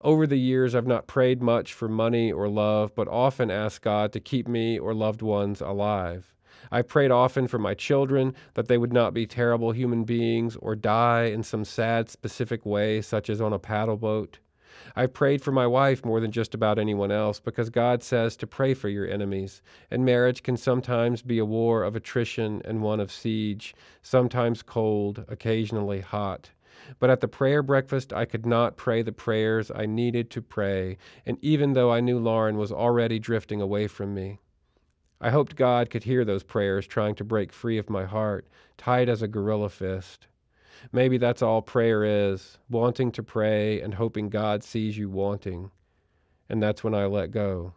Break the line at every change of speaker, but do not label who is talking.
Over the years, I've not prayed much for money or love, but often asked God to keep me or loved ones alive. I've prayed often for my children that they would not be terrible human beings or die in some sad, specific way, such as on a paddle boat. I've prayed for my wife more than just about anyone else because God says to pray for your enemies, and marriage can sometimes be a war of attrition and one of siege, sometimes cold, occasionally hot. But at the prayer breakfast, I could not pray the prayers I needed to pray, and even though I knew Lauren was already drifting away from me, I hoped God could hear those prayers trying to break free of my heart, tight as a gorilla fist. Maybe that's all prayer is wanting to pray and hoping God sees you wanting. And that's when I let go.